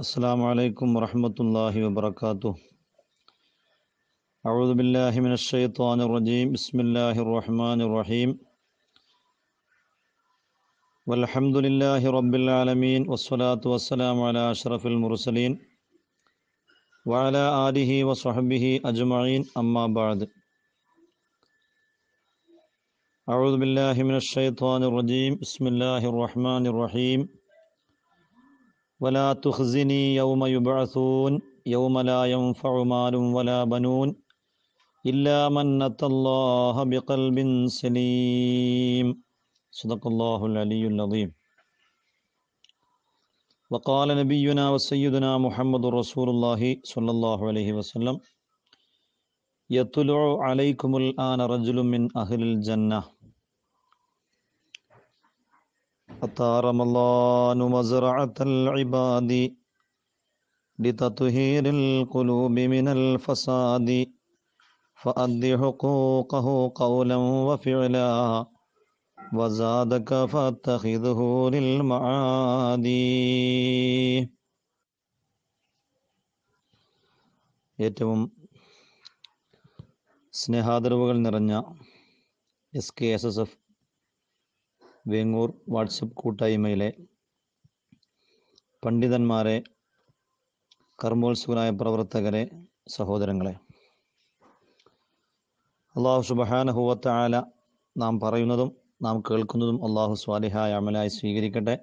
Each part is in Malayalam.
السلام عليكم ورحمة الله وبركاته. أعوذ بالله من الشيطان الرجيم. بسم الله الرحمن الرحيم. والحمد لله رب العالمين والصلاة والسلام على أشرف المرسلين وعلى آله وصحبه أجمعين. أما بعد. أعوذ بالله من الشيطان الرجيم. بسم الله الرحمن الرحيم. ولا تخزني يوم يبعثون يوم لا ينفع مال ولا بنون إلا من أتى الله بقلب سليم صدق الله العلي العظيم وقال نبينا وسيدنا محمد رسول الله صلى الله عليه وسلم يطلع عليكم الآن رجل من أهل الجنة أتى رمضان مزرعة العباد لتطهير القلوب من الفساد فأد حقوقه قولا وفعلا وزادك فاتخذه للمعادي ഏറ്റവും സ്നേഹാദരവുകൾ നിറഞ്ഞ S K S S F Vengoor WhatsApp കൂട്ടായ്മയിലെ പണ്ഡിതന്മാരെ കർമ്മോത്സുകനായ പ്രവർത്തകരെ സഹോദരങ്ങളെ. അള്ളാഹു സുബഹാനഹുവത്ത ആല നാം പറയുന്നതും നാം കേൾക്കുന്നതും അള്ളാഹു സ്വാലിഹായ അമലായി സ്വീകരിക്കട്ടെ.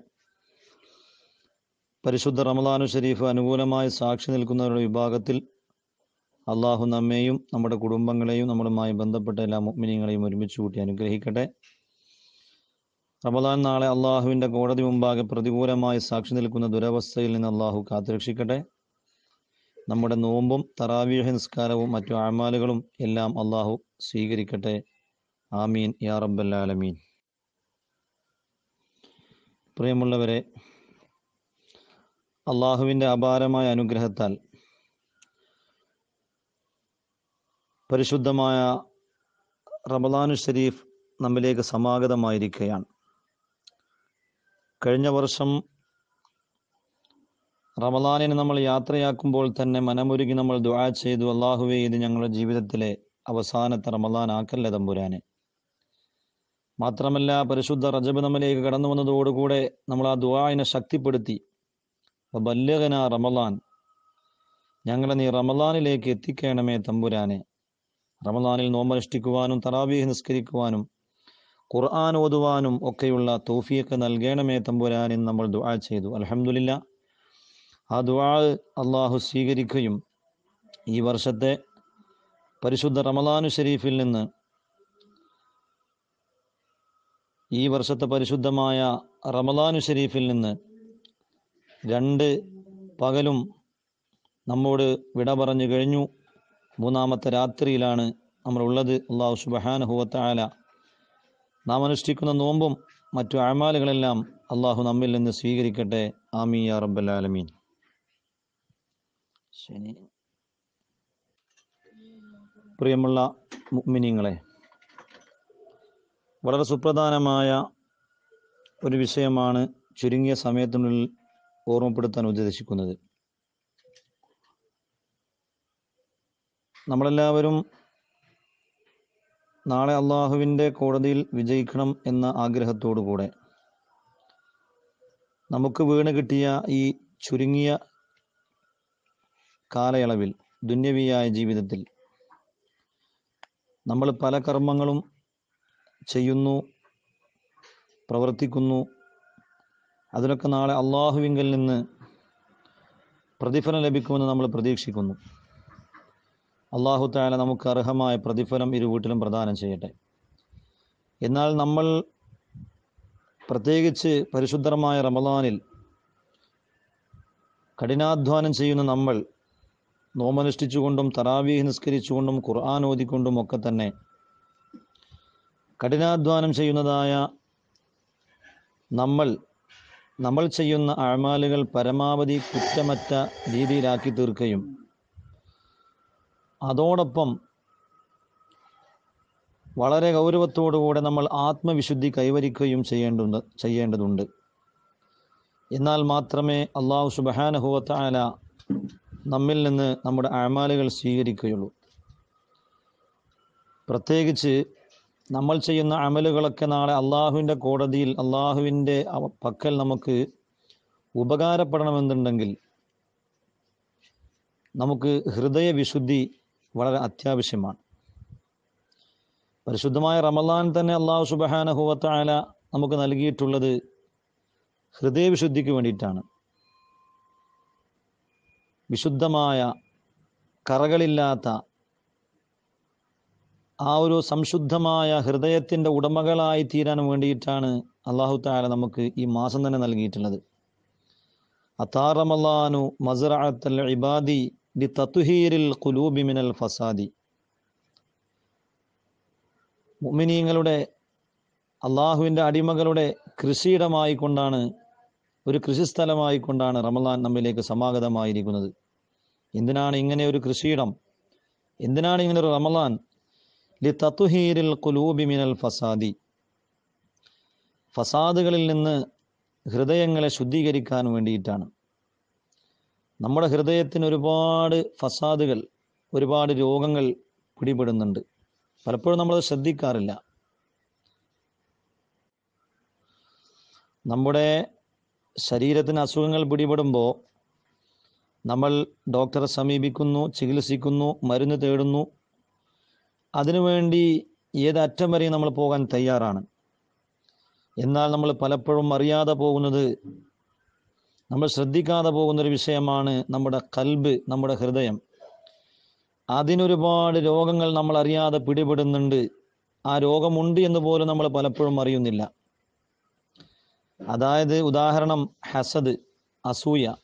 പരിശുദ്ധ റമദാനു ഷരീഫ് അനുകൂലമായി സാക്ഷി നിൽക്കുന്നവരുടെ വിഭാഗത്തിൽ അള്ളാഹു നമ്മെയും നമ്മുടെ കുടുംബങ്ങളെയും നമ്മളുമായി ബന്ധപ്പെട്ട എല്ലാ മുഗ്മിനിങ്ങളെയും ഒരുമിച്ച് കൂട്ടി അനുഗ്രഹിക്കട്ടെ. റമദാൻ നാളെ അള്ളാഹുവിന്റെ കോടതി മുമ്പാകെ പ്രതികൂലമായി സാക്ഷി നിൽക്കുന്ന ദുരവസ്ഥയിൽ നിന്ന് അള്ളാഹു കാത്തുരക്ഷിക്കട്ടെ. നമ്മുടെ നോമ്പും തറാവീഹ നിസ്കാരവും മറ്റു ആമാലുകളും എല്ലാം അള്ളാഹു സ്വീകരിക്കട്ടെ. ആമീൻ. യാ റബ്ബല്ലാലമീൻ പ്രിയമുള്ളവരെ അള്ളാഹുവിന്റെ അപാരമായ അനുഗ്രഹത്താൽ പരിശുദ്ധമായ റമദാനു ഷരീഫ് നമ്മിലേക്ക് സമാഗതമായിരിക്കുകയാണ്. കഴിഞ്ഞ വർഷം റമദാനിന് നമ്മൾ യാത്രയാക്കുമ്പോൾ തന്നെ മനമുരുകി നമ്മൾ ദുആ ചെയ്തു. അള്ളാഹുവേ ഇത് ഞങ്ങളുടെ ജീവിതത്തിലെ അവസാനത്തെ റമദാൻ ആക്കല്ലേ തമ്പുരാനെ? മാത്രമല്ല പരിശുദ്ധ റജബ് നമ്മിലേക്ക് കടന്നു വന്നതോടുകൂടെ നമ്മൾ ആ ദുആനെ ശക്തിപ്പെടുത്തി. ബല്യകന റമദാൻ. ഞങ്ങളെ നീ റമദാനിലേക്ക് എത്തിക്കണമേ തമ്പുരാനെ. റമദാനിൽ നോമ്പനുഷ്ഠിക്കുവാനും തറാവീഹ് നിസ്കരിക്കുവാനും ഖുർആൻ ഓതുവാനും ഒക്കെയുള്ള തോഫിയൊക്കെ നൽകണമേ തമ്പുരാൻ എന്ന് നമ്മൾ ദുആ ചെയ്തു. അലഹമുല്ല ആ ദുആ അള്ളാഹു സ്വീകരിക്കുകയും ഈ വർഷത്തെ പരിശുദ്ധ റമദാനു ഷരീഫിൽ നിന്ന് ഈ വർഷത്തെ പരിശുദ്ധമായ റമദാനു ഷരീഫിൽ നിന്ന് രണ്ട് പകലും നമ്മോട് വിട പറഞ്ഞു കഴിഞ്ഞു. മൂന്നാമത്തെ രാത്രിയിലാണ് നമ്മൾ ഉള്ളത് അള്ളാഹു സുബഹാനുഹുവത്തായ നാം അനുഷ്ഠിക്കുന്ന നോമ്പും മറ്റു അഴമാലുകളെല്ലാം അള്ളാഹു നമ്മിൽ നിന്ന് സ്വീകരിക്കട്ടെ. ആമീ യാ റബ്ബലാലമീൻ ശനി. പ്രിയമുള്ള മുഗ്മിനിങ്ങളെ വളരെ സുപ്രധാനമായ ഒരു വിഷയമാണ് ചുരുങ്ങിയ സമയത്തിനുള്ളിൽ ഓർമ്മപ്പെടുത്താൻ ഉദ്ദേശിക്കുന്നത്. നമ്മളെല്ലാവരും നാളെ അള്ളാഹുവിന്റെ കോടതിയിൽ വിജയിക്കണം എന്ന ആഗ്രഹത്തോടു കൂടെ നമുക്ക് വീണ് കിട്ടിയ ഈ ചുരുങ്ങിയ കാലയളവിൽ ദുന്യവിയായ ജീവിതത്തിൽ നമ്മൾ പല കർമ്മങ്ങളും ചെയ്യുന്നു പ്രവർത്തിക്കുന്നു. അതിനൊക്കെ നാളെ അള്ളാഹുവിങ്കിൽ നിന്ന് പ്രതിഫലം ലഭിക്കുമെന്ന് നമ്മൾ പ്രതീക്ഷിക്കുന്നു. അള്ളാഹു താല നമുക്ക് അർഹമായ പ്രതിഫലം ഇരു വീട്ടിലും പ്രദാനം ചെയ്യട്ടെ. എന്നാൽ നമ്മൾ പ്രത്യേകിച്ച് പരിശുദ്ധമായ റമദാനിൽ കഠിനാധ്വാനം ചെയ്യുന്ന നമ്മൾ നോമനുഷ്ഠിച്ചുകൊണ്ടും തറാവീഹ് നിസ്കരിച്ചുകൊണ്ടും ഖുർആൻ ഓതിക്കൊണ്ടും ഒക്കെ തന്നെ കഠിനാധ്വാനം ചെയ്യുന്നതായ നമ്മൾ നമ്മൾ ചെയ്യുന്ന അഴമാലുകൾ പരമാവധി കുറ്റമറ്റ രീതിയിലാക്കി തീർക്കുകയും അതോടൊപ്പം വളരെ ഗൗരവത്തോടുകൂടെ നമ്മൾ ആത്മവിശുദ്ധി കൈവരിക്കുകയും ചെയ്യേണ്ടതുണ്ട് ചെയ്യേണ്ടതുണ്ട്. എന്നാൽ മാത്രമേ അള്ളാഹു സുബഹാനഹുവത്തായ നമ്മിൽ നിന്ന് നമ്മുടെ അഴമാലുകൾ സ്വീകരിക്കുകയുള്ളൂ. പ്രത്യേകിച്ച് നമ്മൾ ചെയ്യുന്ന അമലുകളൊക്കെ നാളെ അള്ളാഹുവിന്റെ കോടതിയിൽ അള്ളാഹുവിന്റെ പക്കൽ നമുക്ക് ഉപകാരപ്പെടണമെന്നുണ്ടെങ്കിൽ നമുക്ക് ഹൃദയവിശുദ്ധി വളരെ അത്യാവശ്യമാണ്. പരിശുദ്ധമായ റമലാൻ തന്നെ അള്ളാഹു സുബഹാനഹുവത്തായ നമുക്ക് നൽകിയിട്ടുള്ളത് ഹൃദയവിശുദ്ധിക്ക് വേണ്ടിയിട്ടാണ്. വിശുദ്ധമായ കറകളില്ലാത്ത ആ ഒരു സംശുദ്ധമായ ഹൃദയത്തിന്റെ ഉടമകളായി തീരാൻ വേണ്ടിയിട്ടാണ് അള്ളാഹു താല നമുക്ക് ഈ മാസം തന്നെ നൽകിയിട്ടുള്ളത്. അത്താറമല്ലാനു മസറഅത്തൽ ഇബാദി ലി തത്തുഹീരിൽ മിനൽ ഫസാദി. മുമിനീങ്ങളുടെ അള്ളാഹുവിന്റെ അടിമകളുടെ കൃഷിയിടമായി കൊണ്ടാണ് ഒരു കൃഷിസ്ഥലമായി കൊണ്ടാണ് റമലാൻ നമ്മിലേക്ക് സമാഗതമായിരിക്കുന്നത്. എന്തിനാണ് ഇങ്ങനെ ഒരു കൃഷിയിടം? എന്തിനാണ് ഇങ്ങനെ ഒരു റമദാൻ? ലി തത്തുഹീരിൽ കുലൂബി മിനൽ ഫസാദി. ഫസാദുകളിൽ നിന്ന് ഹൃദയങ്ങളെ ശുദ്ധീകരിക്കാൻ വേണ്ടിയിട്ടാണ്. നമ്മുടെ ഹൃദയത്തിന് ഒരുപാട് ഫസാദുകൾ ഒരുപാട് രോഗങ്ങൾ പിടിപെടുന്നുണ്ട്. പലപ്പോഴും നമ്മളത് ശ്രദ്ധിക്കാറില്ല. നമ്മുടെ ശരീരത്തിന് അസുഖങ്ങൾ പിടിപെടുമ്പോൾ നമ്മൾ ഡോക്ടറെ സമീപിക്കുന്നു ചികിത്സിക്കുന്നു മരുന്ന് തേടുന്നു. അതിനുവേണ്ടി ഏതറ്റം വരെയും നമ്മൾ പോകാൻ തയ്യാറാണ്. എന്നാൽ നമ്മൾ പലപ്പോഴും അറിയാതെ പോകുന്നത് നമ്മൾ ശ്രദ്ധിക്കാതെ പോകുന്നൊരു വിഷയമാണ് നമ്മുടെ കൽബ് നമ്മുടെ ഹൃദയം. അതിനൊരുപാട് രോഗങ്ങൾ നമ്മൾ അറിയാതെ പിടിപെടുന്നുണ്ട്. ആ രോഗമുണ്ട് എന്ന് പോലും നമ്മൾ പലപ്പോഴും അറിയുന്നില്ല. അതായത് ഉദാഹരണം ഹസദ് അസൂയ.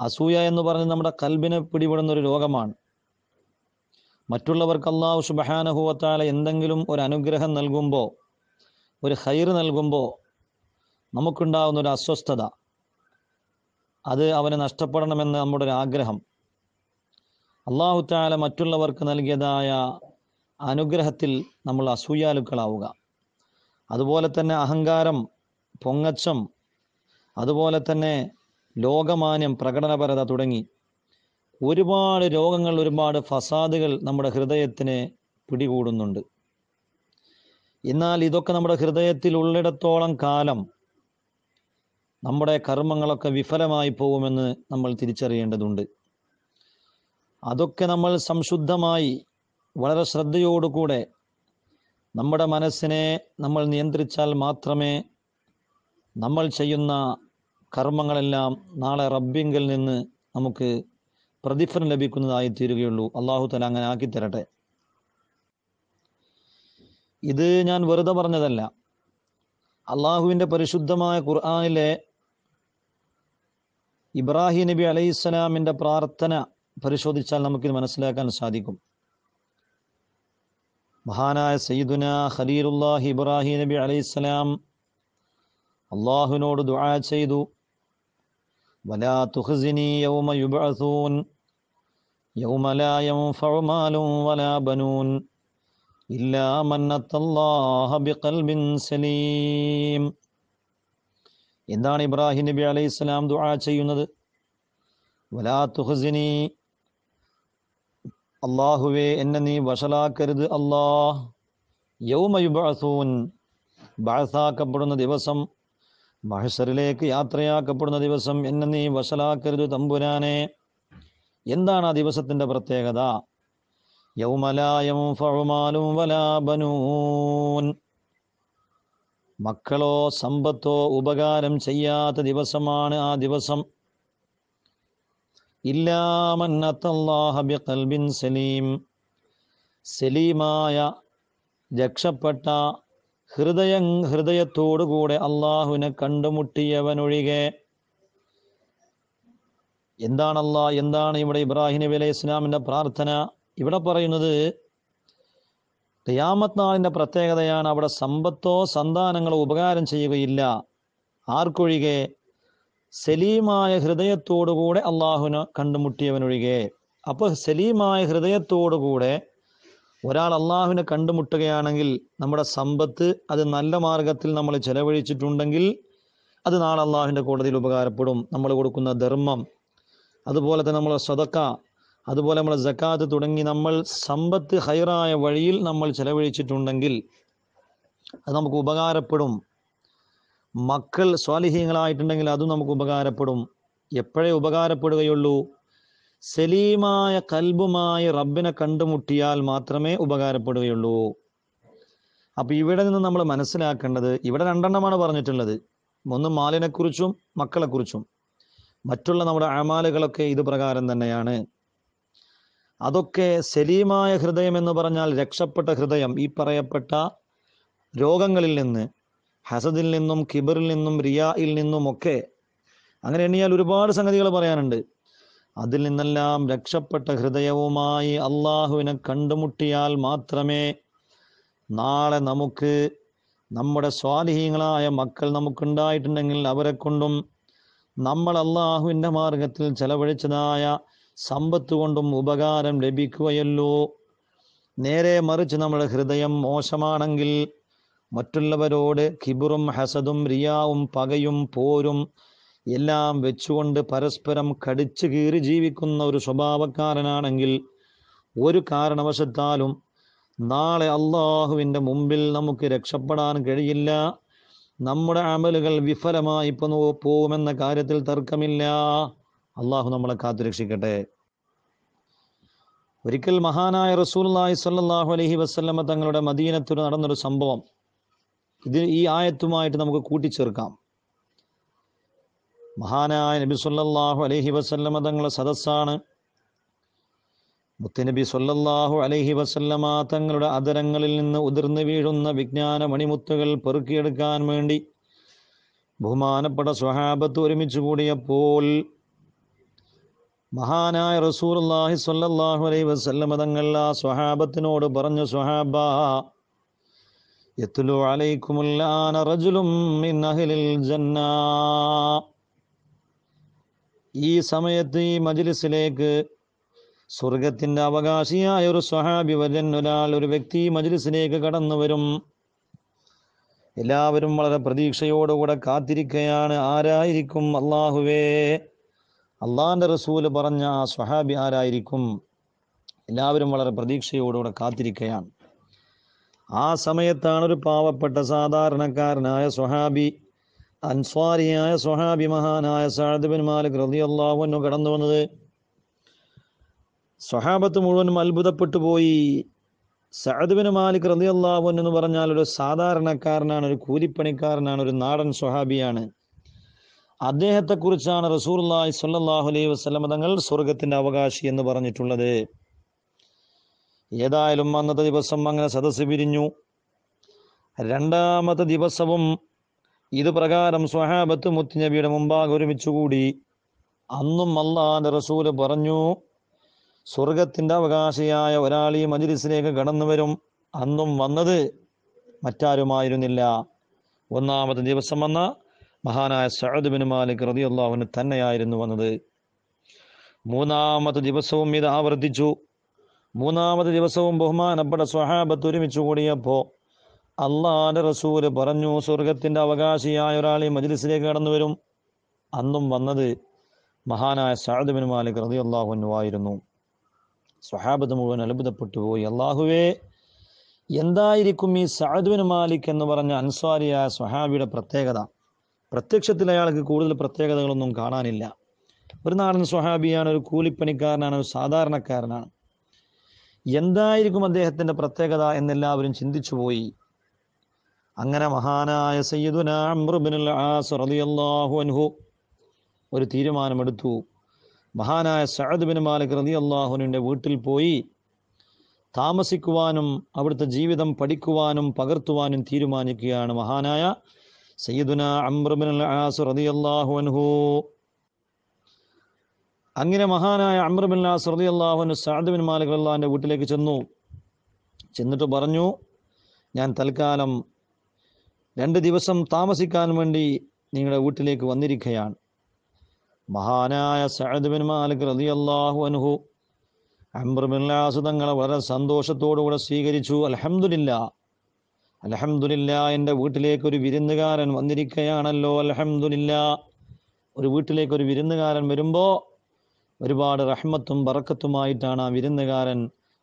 അസൂയ എന്ന് പറഞ്ഞ് നമ്മുടെ കൽബിനെ പിടിപെടുന്ന ഒരു രോഗമാണ്. മറ്റുള്ളവർക്ക് അള്ളാഹു സുബഹാനഹുവത്താല എന്തെങ്കിലും ഒരു അനുഗ്രഹം നൽകുമ്പോൾ ഒരു ഹൈർ നൽകുമ്പോൾ നമുക്കുണ്ടാകുന്ന ഒരു അസ്വസ്ഥത. അത് അവന് നഷ്ടപ്പെടണമെന്ന് നമ്മുടെ ഒരു ആഗ്രഹം. അള്ളാഹു താല മറ്റുള്ളവർക്ക് നൽകിയതായ അനുഗ്രഹത്തിൽ നമ്മൾ അസൂയാലുക്കളാവുക. അതുപോലെ തന്നെ അഹങ്കാരം പൊങ്ങച്ചം അതുപോലെ തന്നെ ലോകമാന്യം പ്രകടനപരത തുടങ്ങി ഒരുപാട് രോഗങ്ങൾ ഒരുപാട് ഫസാദുകൾ നമ്മുടെ ഹൃദയത്തിനെ പിടികൂടുന്നുണ്ട്. എന്നാൽ ഇതൊക്കെ നമ്മുടെ ഹൃദയത്തിൽ ഉള്ളിടത്തോളം കാലം നമ്മുടെ കർമ്മങ്ങളൊക്കെ വിഫലമായി പോകുമെന്ന് നമ്മൾ തിരിച്ചറിയേണ്ടതുണ്ട്. അതൊക്കെ നമ്മൾ സംശുദ്ധമായി വളരെ ശ്രദ്ധയോടുകൂടെ നമ്മുടെ മനസ്സിനെ നമ്മൾ നിയന്ത്രിച്ചാൽ മാത്രമേ നമ്മൾ ചെയ്യുന്ന കർമ്മങ്ങളെല്ലാം നാളെ റബ്ബിങ്കിൽ നിന്ന് നമുക്ക് പ്രതിഫലം ലഭിക്കുന്നതായി തീരുകയുള്ളൂ. അള്ളാഹു തല അങ്ങനെ ആക്കി തരട്ടെ. ഇത് ഞാൻ വെറുതെ പറഞ്ഞതല്ല. അള്ളാഹുവിന്റെ പരിശുദ്ധമായ ഖുർആാനിലെ ഇബ്രാഹിം നബി അലൈഹി അലൈഹിസ്സലാമിന്റെ പ്രാർത്ഥന പരിശോധിച്ചാൽ നമുക്കിത് മനസ്സിലാക്കാൻ സാധിക്കും. മഹാനായ സയ്യിദുന ഖലീലുല്ലാഹി ഇബ്രാഹിം നബി അലൈഹി അലൈഹിസ്സലാം അള്ളാഹുവിനോട് ദുആ ചെയ്തു. വലാ തുഹ്സിനി യൗമ യുബഅസൂൻ യൗമ ലാ യൻഫഉ മാലും വലാ ബനൂൻ ഇല്ലാ മൻ അത്തല്ലാഹ ബിഖൽബിൻ സലീം. എന്താണ് ഇബ്രാഹിം നബി അലൈഹി സ്വലാം ദുആ ചെയ്യുന്നത്? വലാ അള്ളാഹുവേ എന്നെ നീ വഷളാക്കരുത് അല്ലാഹ് യൗമ യുബ്അസൂൻ ബഅസാക്കപ്പെടുന്ന ദിവസം മഹസറിലേക്ക് യാത്രയാക്കപ്പെടുന്ന ദിവസം എന്നെ നീ വഷളാക്കരുത് തമ്പുരാനെ. എന്താണ് ആ ദിവസത്തിന്റെ പ്രത്യേകത? യൗമലായം ഫഴുമാലും വലാബനൂൻ മക്കളോ സമ്പത്തോ ഉപകാരം ചെയ്യാത്ത ദിവസമാണ് ആ ദിവസം. ഇല്ലാമന്നത്തല്ലാഹബിൻ സലീം. സലീമായ രക്ഷപ്പെട്ട ഹൃദയ ഹൃദയത്തോടുകൂടെ അള്ളാഹുവിനെ കണ്ടുമുട്ടിയവനൊഴികെ. എന്താണ് അല്ലാ എന്താണ് ഇവിടെ ഇബ്രാഹിം നബി അലൈഹി ഇസ്ലാമിന്റെ പ്രാർത്ഥന? ഇവിടെ പറയുന്നത് ഖിയാമത്ത് നാളിന്റെ പ്രത്യേകതയാണ് അവിടെ സമ്പത്തോ സന്താനങ്ങളോ ഉപകാരം ചെയ്യുകയില്ല. ആർക്കൊഴികെ? സലീമായ ഹൃദയത്തോടുകൂടെ അള്ളാഹുവിനെ കണ്ടുമുട്ടിയവനൊഴികെ. അപ്പോൾ സലീമായ ഹൃദയത്തോടുകൂടെ ഒരാൾ അള്ളാഹുവിനെ കണ്ടുമുട്ടുകയാണെങ്കിൽ നമ്മുടെ സമ്പത്ത് അത് നല്ല മാർഗത്തിൽ നമ്മൾ ചെലവഴിച്ചിട്ടുണ്ടെങ്കിൽ അത് നാളെ അള്ളാഹുവിന്റെ കോടതിയിൽ ഉപകാരപ്പെടും. നമ്മൾ കൊടുക്കുന്ന ധർമ്മം അതുപോലെ തന്നെ നമ്മൾ സ്വതക്ക അതുപോലെ നമ്മൾ ജക്കാത്ത് തുടങ്ങി നമ്മൾ സമ്പത്ത് ഹൈറായ വഴിയിൽ നമ്മൾ ചെലവഴിച്ചിട്ടുണ്ടെങ്കിൽ അത് നമുക്ക് ഉപകാരപ്പെടും. മക്കൾ സ്വാലിഹീങ്ങളായിട്ടുണ്ടെങ്കിൽ അതും നമുക്ക് ഉപകാരപ്പെടും. എപ്പോഴേ ഉപകാരപ്പെടുകയുള്ളൂ? സലീമായ കൽബുമായി റബ്ബിനെ കണ്ടുമുട്ടിയാൽ മാത്രമേ ഉപകാരപ്പെടുകയുള്ളൂ. അപ്പൊ ഇവിടെ നിന്ന് നമ്മൾ മനസ്സിലാക്കേണ്ടത് ഇവിടെ രണ്ടെണ്ണമാണ് പറഞ്ഞിട്ടുള്ളത്. ഒന്ന് മാലിനെക്കുറിച്ചും മക്കളെക്കുറിച്ചും. മറ്റുള്ള നമ്മുടെ അമാലുകളൊക്കെ ഇത് പ്രകാരം തന്നെയാണ്. അതൊക്കെ സലീമായ ഹൃദയം എന്ന് പറഞ്ഞാൽ രക്ഷപ്പെട്ട ഹൃദയം ഈ പറയപ്പെട്ട രോഗങ്ങളിൽ നിന്ന് ഹസദിൽ നിന്നും കിബറിൽ നിന്നും റിയായിൽ നിന്നും ഒക്കെ. അങ്ങനെ എണ്ണിയാൽ ഒരുപാട് സംഗതികൾ പറയാനുണ്ട്. അതിൽ നിന്നെല്ലാം രക്ഷപ്പെട്ട ഹൃദയവുമായി അള്ളാഹുവിനെ കണ്ടുമുട്ടിയാൽ മാത്രമേ നാളെ നമുക്ക് നമ്മുടെ സ്വാധീനങ്ങളായ മക്കൾ നമുക്കുണ്ടായിട്ടുണ്ടെങ്കിൽ അവരെ കൊണ്ടും നമ്മൾ അള്ളാഹുവിന്റെ മാർഗത്തിൽ ചെലവഴിച്ചതായ സമ്പത്ത് കൊണ്ടും ഉപകാരം ലഭിക്കുകയല്ലോ. നേരെ മറിച്ച് നമ്മുടെ ഹൃദയം മോശമാണെങ്കിൽ മറ്റുള്ളവരോട് കിബുറും ഹസദും റിയാവും പകയും പോരും എല്ലാം വെച്ചുകൊണ്ട് പരസ്പരം കടിച്ചു കീറി ജീവിക്കുന്ന ഒരു സ്വഭാവക്കാരനാണെങ്കിൽ ഒരു കാരണവശത്താലും നാളെ അള്ളാഹുവിന്റെ മുമ്പിൽ നമുക്ക് രക്ഷപ്പെടാൻ കഴിയില്ല. നമ്മുടെ അമലുകൾ വിഫലമായി പോവുമെന്ന കാര്യത്തിൽ തർക്കമില്ല. അള്ളാഹു നമ്മളെ കാത്തുരക്ഷിക്കട്ടെ ഒരിക്കൽ മഹാനായ റസൂൽല്ലാഹി സ്വല്ലല്ലാഹു അലഹി വസല്ലമ തങ്ങളുടെ മദീനത്തിൽ നടന്നൊരു സംഭവം. ഇത് ഈ ആയത്തുമായിട്ട് നമുക്ക് കൂട്ടിച്ചേർക്കാം. മഹാനായ നബി സല്ലാഹു അലഹി വസല്ലമ തങ്ങളുടെ സദസ്സാണ്. മുത്തനബി സൊല്ലാഹു അലഹി വസല്ലമ തങ്ങളുടെ അതരങ്ങളിൽ നിന്ന് ഉതിർന്നു വീഴുന്ന വിജ്ഞാന മണിമുത്തുകൾ പെറുക്കിയെടുക്കാൻ വേണ്ടി ബഹുമാനപ്പെട്ട സ്വഹാബത്ത് ഒരുമിച്ച് കൂടിയപ്പോൾ മഹാനായ റസൂലുള്ളാഹി സ്വല്ലല്ലാഹു അലൈഹി വസല്ലമ തങ്ങൾ ആ സ്വഹാബത്തിനോട് പറഞ്ഞു സ്വഹാബ യത്ലു അലൈക്കുമുല്ലാന റജുലും അഹ്ലിൽ ജന്ന. ഈ സമയത്ത് ഈ മജ്ലിസിലേക്ക് സ്വർഗത്തിന്റെ അവകാശിയായ ഒരു സ്വഹാബി വരൻ ഒരാൾ ഒരു വ്യക്തി മജ്ലിസിലേക്ക് കടന്നു വരും. എല്ലാവരും വളരെ പ്രതീക്ഷയോടുകൂടെ കാത്തിരിക്കുകയാണ്. ആരായിരിക്കും അള്ളാഹുവേ അള്ളാഹിന്റെ റസൂൽ പറഞ്ഞ ആ സ്വഹാബി ആരായിരിക്കും എല്ലാവരും വളരെ പ്രതീക്ഷയോടുകൂടെ കാത്തിരിക്കുകയാണ് ആ സമയത്താണ് ഒരു പാവപ്പെട്ട സാധാരണക്കാരനായ സ്വഹാബി അൻസ്വാരിയായ സ്വഹാബി മഹാനായ സഅദ് ബിൻ മാലിക് റതി അൻഹു കടന്നു വന്നത്. സ്വഹാബത്ത് മുഴുവനും അത്ഭുതപ്പെട്ടു പോയി. സഅദ് ബിൻ മാലിക് റതി അൻഹു എന്ന് പറഞ്ഞാൽ ഒരു സാധാരണക്കാരനാണ് ഒരു കൂലിപ്പണിക്കാരനാണ് ഒരു നാടൻ സ്വഹാബിയാണ്. അദ്ദേഹത്തെക്കുറിച്ചാണ് റസൂലുള്ളാഹി സ്വല്ലല്ലാഹു അലൈഹി വസല്ലം തങ്ങൾ സ്വർഗത്തിന്റെ അവകാശി എന്ന് പറഞ്ഞിട്ടുള്ളത്. ഏതായാലും അന്നത്തെ ദിവസം അങ്ങനെ സദസ് പിരിഞ്ഞു. രണ്ടാമത്തെ ദിവസവും ഇത് പ്രകാരം സ്വഹാബത്ത് മുത്തുനബിയുടെ മുമ്പാകെ ഒരുമിച്ചുകൂടി അന്നും അള്ളാന്റെ റസൂൽ പറഞ്ഞു സ്വർഗത്തിന്റെ അവകാശിയായ ഒരാൾ ഈ മജിലിസിലേക്ക് കടന്നു വരും. അന്നും വന്നത് മറ്റാരുമായിരുന്നില്ല. ഒന്നാമത്തെ ദിവസം വന്ന മഹാനായ സഅദ് ബിൻ മാലിക് റളിയല്ലാഹുവിന് തന്നെയായിരുന്നു വന്നത്. മൂന്നാമത്തെ ദിവസവും ഇത് ആവർത്തിച്ചു. മൂന്നാമത്തെ ദിവസവും ബഹുമാനപ്പെട്ട സ്വഹാബത്ത് ഒരുമിച്ച് കൂടിയപ്പോൾ അള്ളാന്റെ റസൂൽ പറഞ്ഞു സ്വർഗത്തിന്റെ അവകാശിയായ ഒരാൾ ഈ മജ്ലിസിലേക്ക് കടന്നു വരും. അന്നും വന്നത് മഹാനായ സഅദ് ബിൻ മാലിക് റളിയല്ലാഹു ആയിരുന്നു. സ്വഹാബത്ത് മുഴുവൻ അത്ഭുതപ്പെട്ടു പോയി. അള്ളാഹുവേ എന്തായിരിക്കും ഈ സഅദ് ബിൻ മാലിക് എന്ന് പറഞ്ഞ അൻസ്വാരിയായ സ്വഹാബിയുടെ പ്രത്യേകത? പ്രത്യക്ഷത്തിൽ അയാൾക്ക് കൂടുതൽ പ്രത്യേകതകളൊന്നും കാണാനില്ല. ഒരു നാടൻ സ്വഹാബിയാണ് ഒരു കൂലിപ്പണിക്കാരനാണ് ഒരു സാധാരണക്കാരനാണ്. എന്തായിരിക്കും അദ്ദേഹത്തിന്റെ പ്രത്യേകത എന്നെല്ലാവരും ചിന്തിച്ചു പോയി. അങ്ങനെ മഹാനായ സയ്യിദുന ആസ് റളിയല്ലാഹു അൻഹു ഒരു തീരുമാനമെടുത്തു. മഹാനായ സഅദ് ബിൻ മാലിക് റതി അള്ളാഹുനുവിന്റെ വീട്ടിൽ പോയി താമസിക്കുവാനും അവിടുത്തെ ജീവിതം പഠിക്കുവാനും പകർത്തുവാനും തീരുമാനിക്കുകയാണ് മഹാനായ ആസ് അൻഹു. അങ്ങനെ മഹാനായ അമ്രബിൻ ബിൻ ആസ് റളിയല്ലാഹു അൻഹു സഅദ് ബിൻ മാലിക് അള്ളാഹിന്റെ വീട്ടിലേക്ക് ചെന്നു. ചെന്നിട്ട് പറഞ്ഞു ഞാൻ തൽക്കാലം രണ്ട് ദിവസം താമസിക്കാൻ വേണ്ടി നിങ്ങളുടെ വീട്ടിലേക്ക് വന്നിരിക്കുകയാണ് മഹാനായ സഅദ് ബിൻ മാലിക് റളിയല്ലാഹു അൻഹു അനുഹു അമ്രബിൻ തങ്ങളെ വളരെ സന്തോഷത്തോടുകൂടെ സ്വീകരിച്ചു. അൽഹംദുലില്ല അലഹമുല്ല എന്റെ വീട്ടിലേക്ക് ഒരു വിരുന്നുകാരൻ വന്നിരിക്കുകയാണല്ലോ അലഹമുല്ല ഒരു വീട്ടിലേക്ക് ഒരു വിരുന്നുകാരൻ വരുമ്പോൾ ഒരുപാട് റഹ്മത്തും ബറക്കത്തുമായിട്ടാണ് ആ വിരുന്നുകാരൻ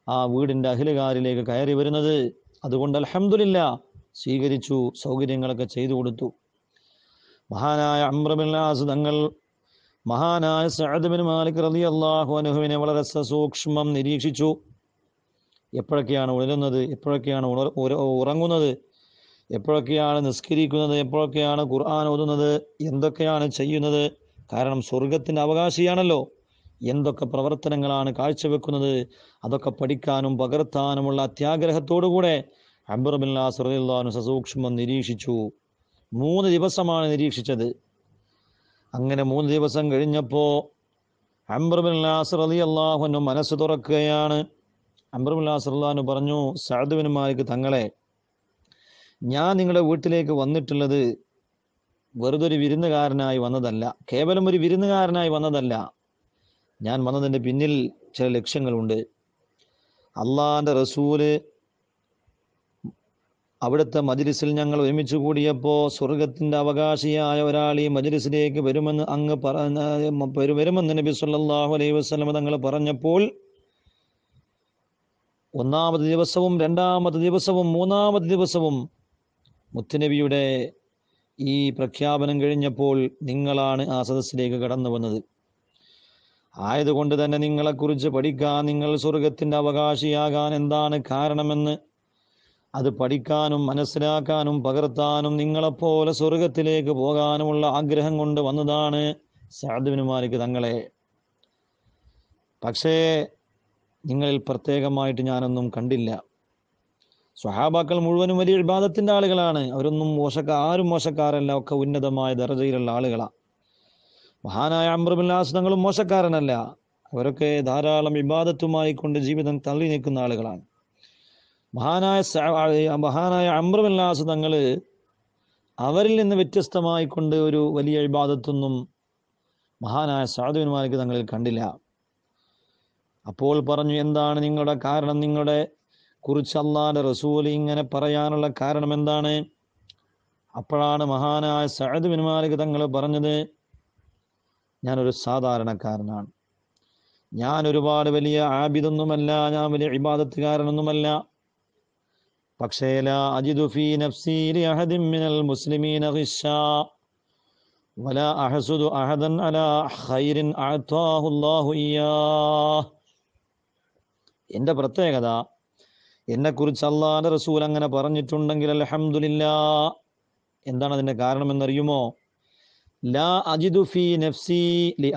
ആ വീടിന്റെ അഖിലുകാരിലേക്ക് കയറി വരുന്നത്. അതുകൊണ്ട് അലഹമുല്ല സ്വീകരിച്ചു സൗകര്യങ്ങളൊക്കെ ചെയ്തു കൊടുത്തു. മഹാനായ അമ്രബില്ലാസ് തങ്ങൾ മഹാനായ സഅദ് ബിൻ മാലിക് റളിയല്ലാഹു അൻഹുവിനെ വളരെ സസൂക്ഷ്മം നിരീക്ഷിച്ചു. എപ്പോഴൊക്കെയാണ് ഉണരുന്നത് എപ്പോഴൊക്കെയാണ് ഉണർ ഉറങ്ങുന്നത്? എപ്പോഴൊക്കെയാണ് നിസ്കരിക്കുന്നത്? എപ്പോഴൊക്കെയാണ് ഖുർആൻ ഓതുന്നത്? എന്തൊക്കെയാണ് ചെയ്യുന്നത്? കാരണം സ്വർഗത്തിന്റെ അവകാശിയാണല്ലോ. എന്തൊക്കെ പ്രവർത്തനങ്ങളാണ് കാഴ്ചവെക്കുന്നത്? അതൊക്കെ പഠിക്കാനും പകർത്താനുമുള്ള അത്യാഗ്രഹത്തോടുകൂടെ അബ്ബർബിൻ ലാസ്ലാനു സസൂക്ഷ്മം നിരീക്ഷിച്ചു. മൂന്ന് ദിവസമാണ് നിരീക്ഷിച്ചത്. അങ്ങനെ മൂന്ന് ദിവസം കഴിഞ്ഞപ്പോൾ അംബർബിൻ അലി അള്ളാഹുനും മനസ്സ് തുറക്കുകയാണ്. അംബർബിൻ ലാസർ പറഞ്ഞു മാലിക് തങ്ങളെ ഞാൻ നിങ്ങളുടെ വീട്ടിലേക്ക് വന്നിട്ടുള്ളത് വെറുതെ ഒരു വിരുന്നുകാരനായി വന്നതല്ല കേവലം ഒരു വിരുന്നുകാരനായി വന്നതല്ല. ഞാൻ വന്നതിന്റെ പിന്നിൽ ചില ലക്ഷ്യങ്ങളുണ്ട്. അള്ളാഹിന്റെ റസൂൽ അവിടുത്തെ മജിലിസിൽ ഞങ്ങൾ ഒരുമിച്ച് കൂടിയപ്പോൾ സ്വർഗത്തിന്റെ അവകാശിയായ ഒരാൾ ഈ മജിലിസിലേക്ക് വരുമെന്ന് അങ്ങ് പറഞ്ഞ വരു- വരുമെന്ന് നബി സല്ലാഹു അലൈഹി വസല്ലം തങ്ങൾ പറഞ്ഞപ്പോൾ ഒന്നാമത്തെ ദിവസവും രണ്ടാമത് ദിവസവും മൂന്നാമത് ദിവസവും മുത്തുനബിയുടെ ഈ പ്രഖ്യാപനം കഴിഞ്ഞപ്പോൾ നിങ്ങളാണ് ആ സദസ്സിലേക്ക് കടന്നു വന്നത്. ആയതുകൊണ്ട് തന്നെ നിങ്ങളെക്കുറിച്ച് പഠിക്കാൻ നിങ്ങൾ സ്വർഗത്തിന്റെ അവകാശിയാകാൻ എന്താണ് കാരണമെന്ന് അത് പഠിക്കാനും മനസ്സിലാക്കാനും പകർത്താനും നിങ്ങളെപ്പോലെ സ്വർഗത്തിലേക്ക് പോകാനുമുള്ള ആഗ്രഹം കൊണ്ട് വന്നതാണ് സാദുവിന് മാലിക് തങ്ങളെ. പക്ഷേ നിങ്ങളിൽ പ്രത്യേകമായിട്ട് ഞാനൊന്നും കണ്ടില്ല. സ്വഹാബാക്കൾ മുഴുവനും വലിയ വിവാദത്തിന്റെ ആളുകളാണ്. അവരൊന്നും മോശക്കാർ ആരും മോശക്കാരല്ല. ഒക്കെ ഉന്നതമായ ദർജയിലുള്ള ആളുകളാണ് മഹാനായ അമ്രബില്ലാസ് തങ്ങളും മോശക്കാരനല്ല. അവരൊക്കെ ധാരാളം വിവാദത്തുമായി കൊണ്ട് ജീവിതം തള്ളി നിൽക്കുന്ന ആളുകളാണ്. മഹാനായ മഹാനായ അമ്രബില്ലാസ് തങ്ങൾ അവരിൽ നിന്ന് വ്യത്യസ്തമായി കൊണ്ട് ഒരു വലിയ വിവാദത്തൊന്നും മഹാനായ സാധുവിന്മാർക്ക് തങ്ങളിൽ കണ്ടില്ല. അപ്പോൾ പറഞ്ഞു എന്താണ് നിങ്ങളുടെ കാരണം? നിങ്ങളുടെ കുറിച്ച് അള്ളാന്റെ റസൂൽ ഇങ്ങനെ പറയാനുള്ള കാരണം എന്താണ്? അപ്പോഴാണ് മഹാനായ സഹദ് ബിൻ മാലിക് തങ്ങൾ പറഞ്ഞത് ഞാനൊരു സാധാരണക്കാരനാണ്. ഞാൻ ഒരുപാട് വലിയ ആബിദൊന്നുമല്ല ഞാൻ വലിയ ഇബാദത്തുകാരനൊന്നുമല്ല. പക്ഷേ ലാ അജിദു ഫീ നഫ്സി ലിഅഹദിൻ മിനൽ മുസ്ലിമീന ഗിസ്സ വലാ അഹദൻ എന്റെ പ്രത്യേകത എന്നെക്കുറിച്ച് അള്ളാന്റെ റസൂൽ അങ്ങനെ പറഞ്ഞിട്ടുണ്ടെങ്കിൽ അൽഹംദുലില്ലാ. എന്താണ് അതിന്റെ കാരണമെന്നറിയുമോ ലാ അജിദു നഫ്സി ലി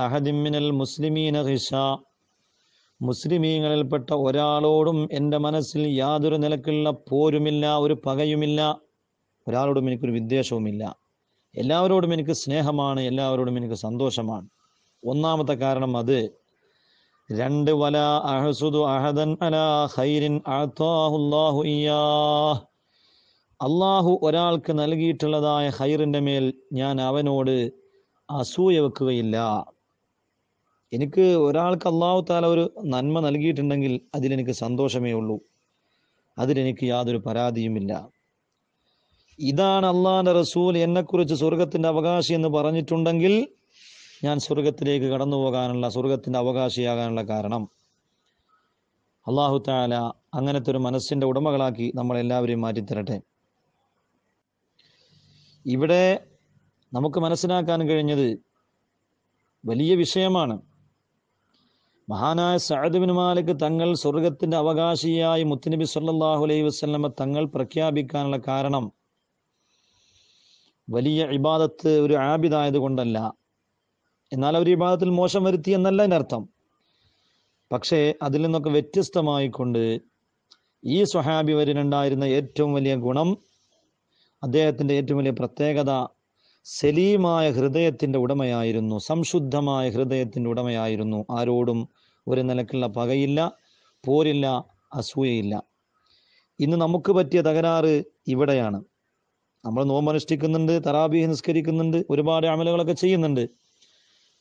മുസ്ലിമീന ഹിഷ മുസ്ലിമീങ്ങളിൽപ്പെട്ട ഒരാളോടും എന്റെ മനസ്സിൽ യാതൊരു നിലക്കുള്ള പോരുമില്ല ഒരു പകയുമില്ല. ഒരാളോടും എനിക്കൊരു വിദ്വേഷവുമില്ല. എല്ലാവരോടും എനിക്ക് സ്നേഹമാണ് എല്ലാവരോടും എനിക്ക് സന്തോഷമാണ്. ഒന്നാമത്തെ കാരണം അത് രണ്ട് വല അഹസുദു അഹദൻ അലാ ഖൈരിൻ അഅതാഹുല്ലാഹു ഇയാ അള്ളാഹു ഒരാൾക്ക് നൽകിയിട്ടുള്ളതായ ഖൈറിന്റെ മേൽ ഞാൻ അവനോട് അസൂയ വെക്കുകയില്ല. എനിക്ക് ഒരാൾക്ക് അള്ളാഹു താല ഒരു നന്മ നൽകിയിട്ടുണ്ടെങ്കിൽ അതിലെനിക്ക് സന്തോഷമേ ഉള്ളൂ. അതിലെനിക്ക് യാതൊരു പരാതിയുമില്ല. ഇതാണ് അള്ളാഹിന്റെ റസൂൽ എന്നെക്കുറിച്ച് സ്വർഗത്തിന്റെ അവകാശി എന്ന് പറഞ്ഞിട്ടുണ്ടെങ്കിൽ ഞാൻ സ്വർഗത്തിലേക്ക് കടന്നു പോകാനുള്ള സ്വർഗത്തിന്റെ അവകാശിയാകാനുള്ള കാരണം. അള്ളാഹു താല അങ്ങനത്തെ ഒരു മനസ്സിന്റെ ഉടമകളാക്കി നമ്മളെല്ലാവരെയും മാറ്റിത്തരട്ടെ. ഇവിടെ നമുക്ക് മനസ്സിലാക്കാൻ കഴിഞ്ഞത് വലിയ വിഷയമാണ്. മഹാനായ സഅദ് ബിൻ മാലിക് തങ്ങൾ സ്വർഗത്തിന്റെ അവകാശിയായി മുത്തുനബി സല്ലാഹു അലൈഹി വസ്ലമ തങ്ങൾ പ്രഖ്യാപിക്കാനുള്ള കാരണം വലിയ ഇബാദത്ത് ഒരു ആബിദായത് കൊണ്ടല്ല. എന്നാൽ അവർ ഈ ഭാഗത്തിൽ മോശം വരുത്തി എന്നല്ല അതിനർത്ഥം പക്ഷേ അതിൽ നിന്നൊക്കെ വ്യത്യസ്തമായി കൊണ്ട് ഈ സ്വഹാബി വരിനുണ്ടായിരുന്ന ഏറ്റവും വലിയ ഗുണം അദ്ദേഹത്തിന്റെ ഏറ്റവും വലിയ പ്രത്യേകത സലീമായ ഹൃദയത്തിന്റെ ഉടമയായിരുന്നു സംശുദ്ധമായ ഹൃദയത്തിന്റെ ഉടമയായിരുന്നു. ആരോടും ഒരു നിലക്കുള്ള പകയില്ല പോരില്ല അസൂയയില്ല. ഇന്ന് നമുക്ക് പറ്റിയ തകരാറ് ഇവിടെയാണ്. നമ്മൾ നോമ്പനുഷ്ഠിക്കുന്നുണ്ട് തറാബി നിസ്കരിക്കുന്നുണ്ട് ഒരുപാട് അമലുകളൊക്കെ ചെയ്യുന്നുണ്ട്.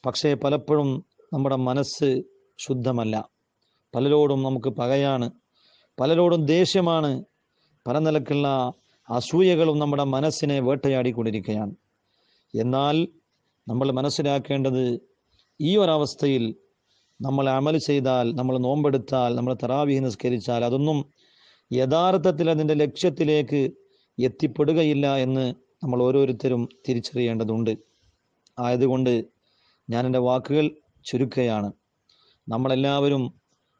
പക്ഷേ പലപ്പോഴും നമ്മുടെ മനസ്സ് ശുദ്ധമല്ല. പലരോടും നമുക്ക് പകയാണ്. പലരോടും ദേഷ്യമാണ്. പല നിലക്കുള്ള അസൂയകളും നമ്മുടെ മനസ്സിനെ വേട്ടയാടിക്കൊണ്ടിരിക്കുകയാണ്. എന്നാൽ നമ്മൾ മനസ്സിലാക്കേണ്ടത് ഈ ഒരവസ്ഥയിൽ നമ്മൾ അമൽ ചെയ്താൽ നമ്മൾ നോമ്പെടുത്താൽ നമ്മൾ തറാവീഹ് നിസ്കരിച്ചാൽ അതൊന്നും യഥാർത്ഥത്തിൽ അതിന്റെ ലക്ഷ്യത്തിലേക്ക് എത്തിപ്പെടുകയില്ല എന്ന് നമ്മൾ ഓരോരുത്തരും തിരിച്ചറിയേണ്ടതുണ്ട്. ആയതുകൊണ്ട് ഞാൻ എന്റെ വാക്കുകൾ ചുരുക്കുകയാണ്. നമ്മളെല്ലാവരും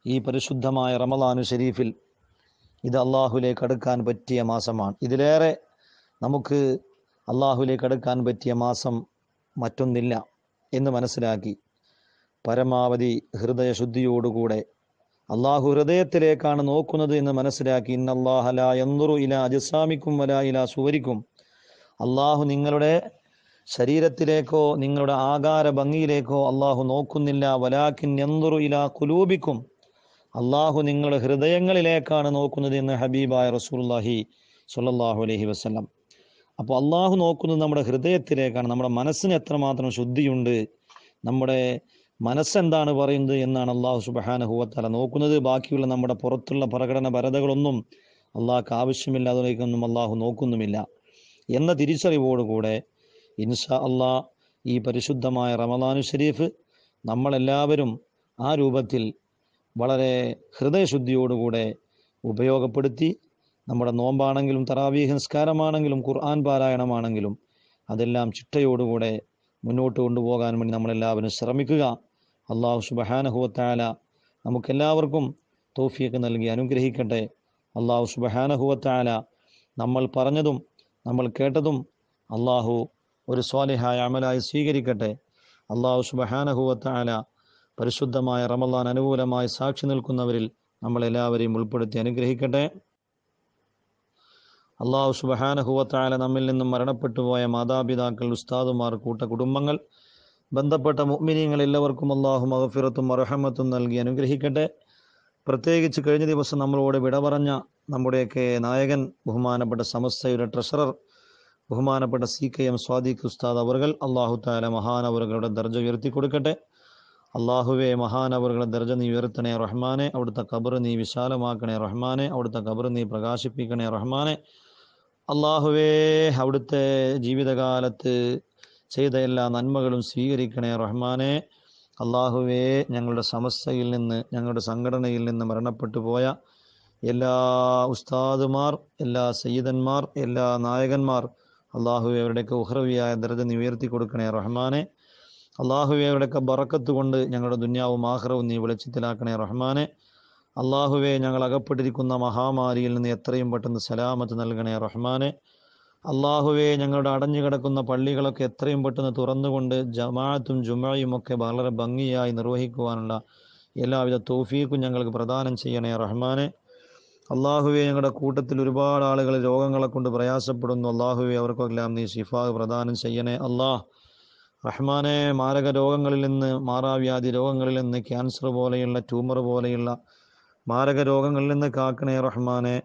ഈ പരിശുദ്ധമായ റമദാനു ഷരീഫിൽ ഇത് അള്ളാഹുലേക്ക് അടുക്കാൻ പറ്റിയ മാസമാണ്. ഇതിലേറെ നമുക്ക് അള്ളാഹുലേക്ക് അടുക്കാൻ പറ്റിയ മാസം മറ്റൊന്നില്ല എന്ന് മനസ്സിലാക്കി പരമാവധി ഹൃദയശുദ്ധിയോടുകൂടെ അള്ളാഹു ഹൃദയത്തിലേക്കാണ് നോക്കുന്നത് എന്ന് മനസ്സിലാക്കി ഇന്നല്ലാഹല എന്നുറു ഇല അജസാമിക്കും വല ഇല സുവരിക്കും. അള്ളാഹു നിങ്ങളുടെ ശരീരത്തിലേക്കോ നിങ്ങളുടെ ആകാര ഭംഗിയിലേക്കോ അള്ളാഹു നോക്കുന്നില്ല. വലാക്കിൻ എന്നുറു ഇല കുലൂബിക്കും അള്ളാഹു നിങ്ങളുടെ ഹൃദയങ്ങളിലേക്കാണ് നോക്കുന്നത് എന്ന് ഹബീബായ റസൂല്ലാഹി സുല്ലാഹു അലഹി വസ്ലം അപ്പോൾ അള്ളാഹു നോക്കുന്നത് നമ്മുടെ ഹൃദയത്തിലേക്കാണ്. നമ്മുടെ മനസ്സിന് എത്രമാത്രം ശുദ്ധിയുണ്ട്. നമ്മുടെ മനസ്സെന്താണ് പറയുന്നത് എന്നാണ് അള്ളാഹു സുബഹാനഹുവത്തല നോക്കുന്നത്. ബാക്കിയുള്ള നമ്മുടെ പുറത്തുള്ള പ്രകടന പരതകളൊന്നും അള്ളാഹ്ക്ക് ആവശ്യമില്ലാതിലേക്കൊന്നും അള്ളാഹു നോക്കുന്നുമില്ല. എന്ന തിരിച്ചറിവോടുകൂടെ ഇൻഷാ അള്ളാ ഈ പരിശുദ്ധമായ റമദാനു ഷരീഫ് നമ്മളെല്ലാവരും ആ രൂപത്തിൽ വളരെ ഹൃദയശുദ്ധിയോടുകൂടെ ഉപയോഗപ്പെടുത്തി നമ്മുടെ നോമ്പാണെങ്കിലും തറാവീഹ് നിസ്കാരമാണെങ്കിലും ഖുർആൻ പാരായണമാണെങ്കിലും അതെല്ലാം ചിട്ടയോടുകൂടെ മുന്നോട്ട് കൊണ്ടുപോകാൻ വേണ്ടി നമ്മളെല്ലാവരും ശ്രമിക്കുക. അള്ളാഹു സുബഹാനഹുവത്താല നമുക്കെല്ലാവർക്കും തോഫിയൊക്കെ നൽകി അനുഗ്രഹിക്കട്ടെ. അള്ളാഹു സുബഹാനഹുവത്താല നമ്മൾ പറഞ്ഞതും നമ്മൾ കേട്ടതും അള്ളാഹു ഒരു സ്വാലിഹായ അമലായി സ്വീകരിക്കട്ടെ. അള്ളാഹു സുബഹാനഹുവത്തായ പരിശുദ്ധമായ റമലാൻ അനുകൂലമായി സാക്ഷി നിൽക്കുന്നവരിൽ നമ്മളെല്ലാവരെയും ഉൾപ്പെടുത്തി അനുഗ്രഹിക്കട്ടെ. അള്ളാഹു സുബഹാനഹുവത്തായ നമ്മിൽ നിന്നും മരണപ്പെട്ടുപോയ മാതാപിതാക്കൾ ഉസ്താദുമാർ കൂട്ട കുടുംബങ്ങൾ ബന്ധപ്പെട്ട മുഗ്മിനിയങ്ങൾ എല്ലാവർക്കും അള്ളാഹു മഹഫിറത്തും അർഹമത്തും നൽകി അനുഗ്രഹിക്കട്ടെ. പ്രത്യേകിച്ച് കഴിഞ്ഞ ദിവസം നമ്മളോട് വിട പറഞ്ഞ നമ്മുടെയൊക്കെ നായകൻ ബഹുമാനപ്പെട്ട സമസ്തയുടെ ട്രഷറർ ബഹുമാനപ്പെട്ട സി കെ എം സ്വാദിഖ് ഉസ്താദ് അവർകൾ അള്ളാഹു താല മഹാനവറുകളുടെ ദർജ ഉയർത്തി കൊടുക്കട്ടെ. അള്ളാഹുവെ മഹാനവറുകളുടെ ദർജ നീ ഉയർത്തണേ റഹ്മാനെ അവിടുത്തെ കബർ നീ വിശാലമാക്കണേ റഹ്മാനെ അവിടുത്തെ കബർ നീ പ്രകാശിപ്പിക്കണേ റഹ്മാനെ. അള്ളാഹുവേ അവിടുത്തെ ജീവിതകാലത്ത് ചെയ്ത എല്ലാ നന്മകളും സ്വീകരിക്കണേ റഹ്മാനെ. അള്ളാഹുവേ ഞങ്ങളുടെ സമസ്തയിൽ നിന്ന് ഞങ്ങളുടെ സംഘടനയിൽ നിന്ന് മരണപ്പെട്ടു പോയ എല്ലാ ഉസ്താദുമാർ എല്ലാ സയ്യിദന്മാർ എല്ലാ നായകന്മാർ അള്ളാഹുവെ അവരുടെയൊക്കെ ഉഹ്രവിയായ ദർജ നീ ഉയർത്തി കൊടുക്കണേ റഹ്മാനെ. അള്ളാഹുവെ അവരുടെയൊക്കെ ബറക്കത്ത് കൊണ്ട് ഞങ്ങളുടെ ദുന്യാവും ആഹ്റവും നീ വെളിച്ചത്തിലാക്കണേ റഹ്മാനെ. അള്ളാഹുവെ ഞങ്ങൾ അകപ്പെട്ടിരിക്കുന്ന മഹാമാരിയിൽ നിന്ന് എത്രയും പെട്ടെന്ന് സലാമത്ത് നൽകണേ റഹ്മാനെ. അള്ളാഹുവെ ഞങ്ങളുടെ അടഞ്ഞു കിടക്കുന്ന പള്ളികളൊക്കെ എത്രയും പെട്ടെന്ന് തുറന്നുകൊണ്ട് ജമാഅത്തും ജുമയും ഒക്കെ വളരെ ഭംഗിയായി നിർവഹിക്കുവാനുള്ള എല്ലാവിധ തോഫീക്കും ഞങ്ങൾക്ക് പ്രദാനം ചെയ്യണേ റഹ്മാനെ. അള്ളാഹുവെ ഞങ്ങളുടെ കൂട്ടത്തിൽ ഒരുപാട് ആളുകൾ രോഗങ്ങളെ കൊണ്ട് പ്രയാസപ്പെടുന്നു. അള്ളാഹുവെ അവർക്കെല്ലാം നീ ഷിഫാ പ്രദാനം ചെയ്യണേ. അള്ളാഹ് റഹ്മാനെ മാരക രോഗങ്ങളിൽ നിന്ന് മാറാവ്യാധി രോഗങ്ങളിൽ നിന്ന് ക്യാൻസർ പോലെയുള്ള ട്യൂമർ പോലെയുള്ള മാരക രോഗങ്ങളിൽ നിന്ന് കാക്കണേ റഹ്മാനെ.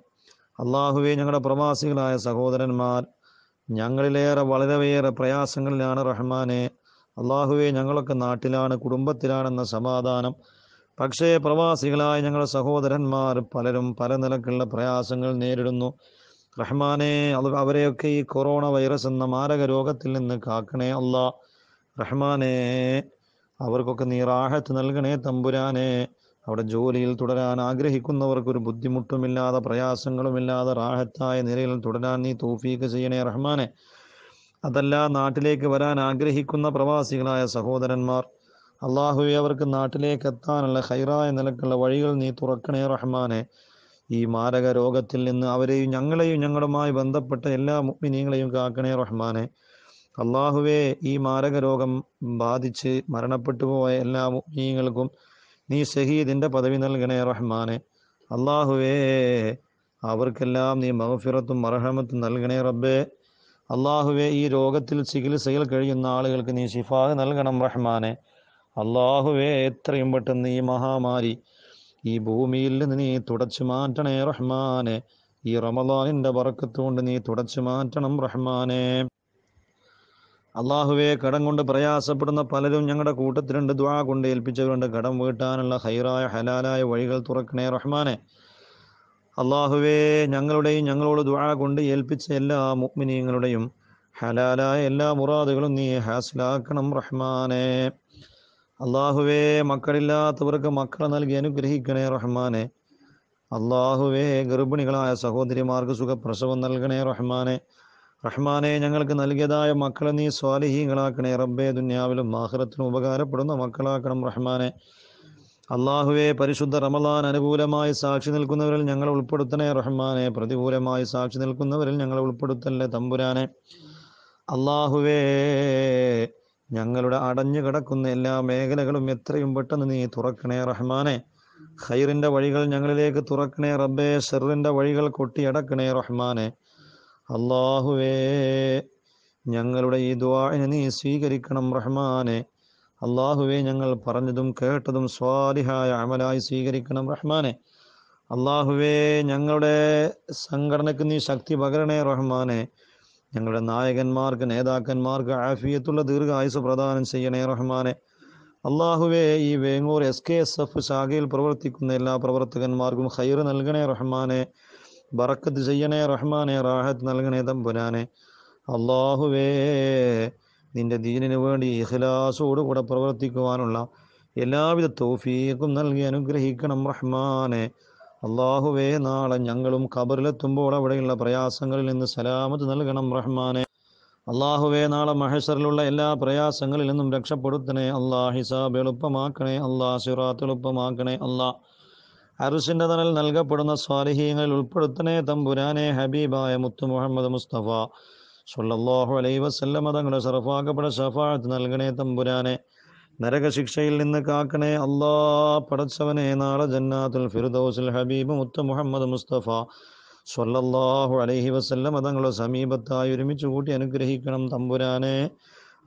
അള്ളാഹുവെ ഞങ്ങളുടെ പ്രവാസികളായ സഹോദരന്മാർ ഞങ്ങളിലേറെ വളരെയേറെ പ്രയാസങ്ങളിലാണ് റഹ്മാനെ. അള്ളാഹുവെ ഞങ്ങളൊക്കെ നാട്ടിലാണ് കുടുംബത്തിലാണെന്ന സമാധാനം പക്ഷേ പ്രവാസികളായ ഞങ്ങളുടെ സഹോദരന്മാർ പലരും പല നിലക്കുള്ള പ്രയാസങ്ങൾ നേരിടുന്നു. റഹ്മാനെ അവരെയൊക്കെ ഈ കൊറോണ വൈറസ് എന്ന മാരക രോഗത്തിൽ നിന്ന് കാക്കണേ അല്ല റഹ്മാനെ അവർക്കൊക്കെ നീ റാഹത്ത് നൽകണേ തമ്പുരാനെ. അവിടെ ജോലിയിൽ തുടരാൻ ആഗ്രഹിക്കുന്നവർക്ക് ഒരു ബുദ്ധിമുട്ടുമില്ലാതെ പ്രയാസങ്ങളുമില്ലാതെ റാഹത്തായ നിലയിൽ തുടരാൻ നീ തോഫീക്ക് ചെയ്യണേ റഹ്മാനെ. അതല്ല നാട്ടിലേക്ക് വരാൻ ആഗ്രഹിക്കുന്ന പ്രവാസികളായ സഹോദരന്മാർ അള്ളാഹുവെ അവർക്ക് നാട്ടിലേക്ക് എത്താനുള്ള ഹൈറായ നിലക്കുള്ള വഴികൾ നീ തുറക്കണേ റഹ്മാനെ. ഈ മാരക രോഗത്തിൽ നിന്ന് അവരെയും ഞങ്ങളെയും ഞങ്ങളുമായി ബന്ധപ്പെട്ട എല്ലാ മുഗ്മിനീങ്ങളെയും കാക്കണേ റഹ്മാനെ. അള്ളാഹുവെ ഈ മാരക രോഗം ബാധിച്ച് മരണപ്പെട്ടു പോയ എല്ലാ മുഗ്നീങ്ങൾക്കും നീ ഷഹീദിന്റെ പദവി നൽകണേ റഹ്മാനെ. അള്ളാഹുവേ അവർക്കെല്ലാം നീ മഹഫിറത്തും മറഹമത്തും നൽകണേ റബ്ബേ. അള്ളാഹുവെ ഈ രോഗത്തിൽ ചികിത്സയിൽ കഴിയുന്ന ആളുകൾക്ക് നീ ശിഫാ നൽകണം റഹ്മാനെ. അള്ളാഹുവെ എത്രയും പെട്ടെന്ന് ഈ മഹാമാരി ഈ ഭൂമിയിൽ നിന്ന് നീ തുടച്ചു മാറ്റണേ റഹ്മാനെ. ഈ റമദാനിന്റെ വറക്കത്തുകൊണ്ട് നീ തുടച്ചു മാറ്റണം റഹ്മാനെ. അള്ളാഹുവെ കടം കൊണ്ട് പ്രയാസപ്പെടുന്ന പലരും ഞങ്ങളുടെ കൂട്ടത്തിലുണ്ട്. ദ്വാ കൊണ്ട് ഏൽപ്പിച്ചവരുണ്ട്. കടം വീട്ടാനുള്ള ഹൈറായ ഹലാലായ വഴികൾ തുറക്കണേ റഹ്മാനെ. അള്ളാഹുവേ ഞങ്ങളുടെയും ഞങ്ങളോട് ദ്വാ കൊണ്ട് ഏൽപ്പിച്ച എല്ലാ മുഅ്മിനീങ്ങളുടെയും ഹലാലായ എല്ലാ മുറാദുകളും നീ ഹാസിലാക്കണം റഹ്മാനെ. അള്ളാഹുവേ മക്കളില്ലാത്തവർക്ക് മക്കളെ നൽകി അനുഗ്രഹിക്കണേ റഹ്മാനെ. അള്ളാഹുവേ ഗർഭിണികളായ സഹോദരിമാർക്ക് സുഖപ്രസവം നൽകണേ റഹ്മാനെ. റഹ്മാനെ ഞങ്ങൾക്ക് നൽകിയതായ മക്കളെ നീ സ്വാലിഹീങ്ങളാക്കണേ. റബ്ബേ ദുന്യാവിലും ആഖിറത്തിലും ഉപകാരപ്പെടുന്ന മക്കളാക്കണം റഹ്മാനെ. അള്ളാഹുവെ പരിശുദ്ധ റമലാൻ അനുകൂലമായി സാക്ഷി നിൽക്കുന്നവരിൽ ഞങ്ങൾ ഉൾപ്പെടുത്തണേ റഹ്മാനെ. പ്രതികൂലമായി സാക്ഷി നിൽക്കുന്നവരിൽ ഞങ്ങൾ ഉൾപ്പെടുത്തല്ലേ തമ്പുരാനെ. അള്ളാഹുവേ ഞങ്ങളുടെ അടഞ്ഞു കിടക്കുന്ന എല്ലാ മേഖലകളും എത്രയും പെട്ടെന്ന് നീ തുറക്കണേ റഹ്മാനെ. ഖൈറിന്റെ വഴികൾ ഞങ്ങളിലേക്ക് തുറക്കണേ റബ്ബേ. ഷെറിന്റെ വഴികൾ കൊട്ടിയടക്കണേ റഹ്മാനെ. അള്ളാഹുവേ ഞങ്ങളുടെ ഈ ദ്വാഴിനെ നീ സ്വീകരിക്കണം റഹ്മാനെ. അള്ളാഹുവെ ഞങ്ങൾ പറഞ്ഞതും കേട്ടതും സ്വാലിഹായ അമലായി സ്വീകരിക്കണം റഹ്മാനെ. അള്ളാഹുവേ ഞങ്ങളുടെ സംഘടനയ്ക്ക് നീ ശക്തി പകരണേ റഹ്മാനെ. ഞങ്ങളുടെ നായകന്മാർക്ക് നേതാക്കന്മാർക്ക് ആഫിയത്തുള്ള ദീർഘായുസ് പ്രദാനം ചെയ്യണേ റഹ്മാനെ. അള്ളാഹുവേ ഈ Vengoor S K S S ശാഖയിൽ പ്രവർത്തിക്കുന്ന എല്ലാ പ്രവർത്തകന്മാർക്കും ഹൈർ നൽകണേ റഹ്മാനെ. ബറക്കത്ത് ചെയ്യണേ റഹ്മാനെ. റാഹത്ത് നൽകണേ തമ്പുരാനെ. അള്ളാഹുവേ നിന്റെ ദീനിനു വേണ്ടി ഇഖ്ലാസോടുകൂടെ പ്രവർത്തിക്കുവാനുള്ള എല്ലാവിധ തോഫീക്കും നൽകി അനുഗ്രഹിക്കണം റഹ്മാനെ. അള്ളാഹുവേ നാളെ ഞങ്ങളും ഖബറിലെത്തുമ്പോൾ അവിടെയുള്ള പ്രയാസങ്ങളിൽ നിന്ന് സലാമത്ത് നൽകണം റഹ്മാനെ. അള്ളാഹുവേ നാളെ മഹേശ്വറിലുള്ള എല്ലാ പ്രയാസങ്ങളിൽ നിന്നും രക്ഷപ്പെടുത്തണേ അള്ളാ ഹിസാബ് എളുപ്പമാക്കണേ അള്ളാ സിറാത്ത് എളുപ്പമാക്കണേ അള്ളാ അറുസിന്റെ തണൽ നൽകപ്പെടുന്ന സ്വാലിഹീങ്ങളിൽ ഉൾപ്പെടുത്തണേ തമ്പുരാനെ ഹബീബായ മുത്തു മുഹമ്മദ് മുസ്തഫ. സല്ലല്ലാഹു അലൈഹി വസല്ലമ തങ്ങളുടെ സർഫാക്കപ്പെട്ട ഷഫാഅത്ത് നൽകണേ തമ്പുരാനെ. നരകശിക്ഷയിൽ നിന്ന് കാക്കണേ അല്ലാ പടച്ചവനെ നാളെ ജന്നാത്തുൽ ഫിർദൗസിൽ ഹബീബ് മുത്ത മുഹമ്മദ് മുസ്തഫ സൊല്ലാഹു അലഹി വസ്ല്ലം തങ്ങളുടെ സമീപത്തായി ഒരുമിച്ച് കൂട്ടി അനുഗ്രഹിക്കണം തമ്പുരാനെ.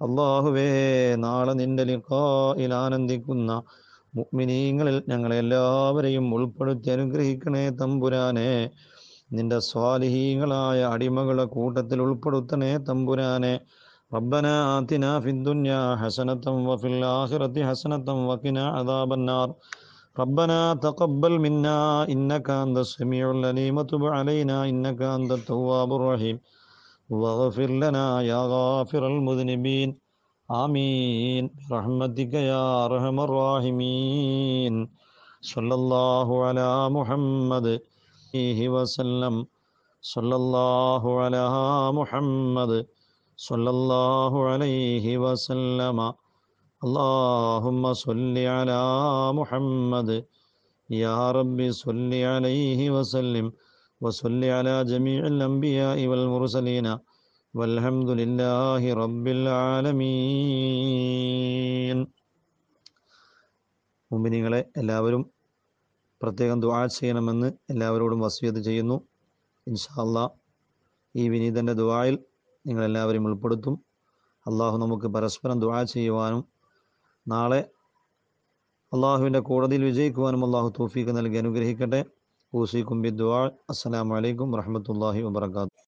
അള്ളാഹുവേ നാളെ നിന്റെ ലിഖായിൽ ആനന്ദിക്കുന്ന മുഅ്മിനീങ്ങളിൽ ഞങ്ങളെല്ലാവരെയും ഉൾപ്പെടുത്തി അനുഗ്രഹിക്കണേ തമ്പുരാനെ. നിന്റെ സ്വാലിഹീങ്ങളായ അടിമകളെ കൂട്ടത്തിൽ ഉൾപ്പെടുത്തണേ തമ്പുരാനെ. ربنا آتنا في الدنيا حسنة وفي الآخرة حسنة وقنا عذاب النار. ربنا تقبل منا إنك أنت السميع العليم وتب علينا إنك أنت التواب الرحيم. واغفر لنا يا غافر المذنبين. آمين. برحمتك يا أرحم الراحمين. صلى الله على محمد وسلم. صلى الله على محمد صلى الله عليه وسلم اللهم صل على محمد يا رب صل عليه وسلم وصل على جميع الأنبياء والمرسلين والحمد لله رب العالمين മുമ്പിനിങ്ങളെ എല്ലാവരും പ്രത്യേകം ദുആ ചെയ്യണമെന്ന് എല്ലാവരോടും വസ്വിയത്ത് ചെയ്യുന്നു ഇൻഷാ അല്ലാ ഈ വിനീതൻ്റെ ദുആയിൽ നിങ്ങളെല്ലാവരും ഉൾപ്പെടുത്തും. അള്ളാഹു നമുക്ക് പരസ്പരം ദുആ ചെയ്യുവാനും നാളെ അള്ളാഹുവിന്റെ കോടതിയിൽ വിജയിക്കുവാനും അള്ളാഹു തോഫീക്ക് നൽകി അനുഗ്രഹിക്കട്ടെ. ഊസി ബി ദുആ. അസ്സലാമു അലൈക്കും വാത്ത